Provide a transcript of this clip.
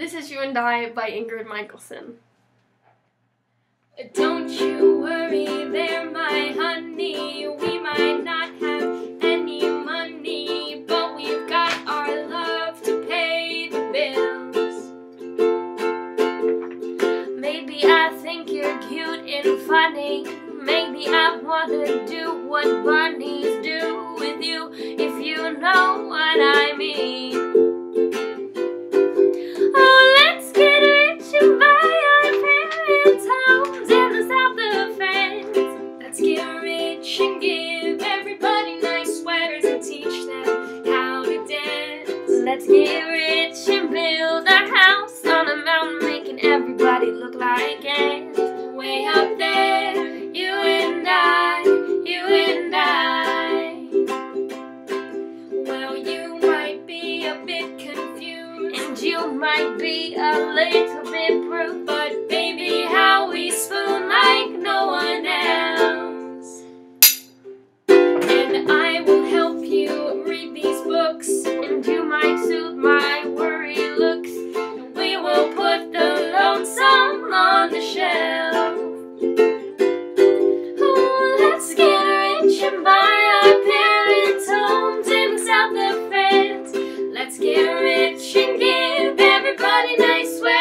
This is You and I by Ingrid Michaelson. Don't you worry there, my honey. We might not have any money, but we've got our love to pay the bills. Maybe I think you're cute and funny. Maybe I wanna do what bunnies do with you, if you know give everybody nice sweaters and teach them how to dance. Let's get rich and build a house on a mountain, making everybody look like ants. Way up there, you and I, you and I. Well, you might be a bit confused, and you might be a little bit rude, but And you might soothe my worry looks. and we will put the lonesome on the shelf. Oh, let's get rich and buy our parents' homes in the south of France. Let's get rich and give everybody nice sweaters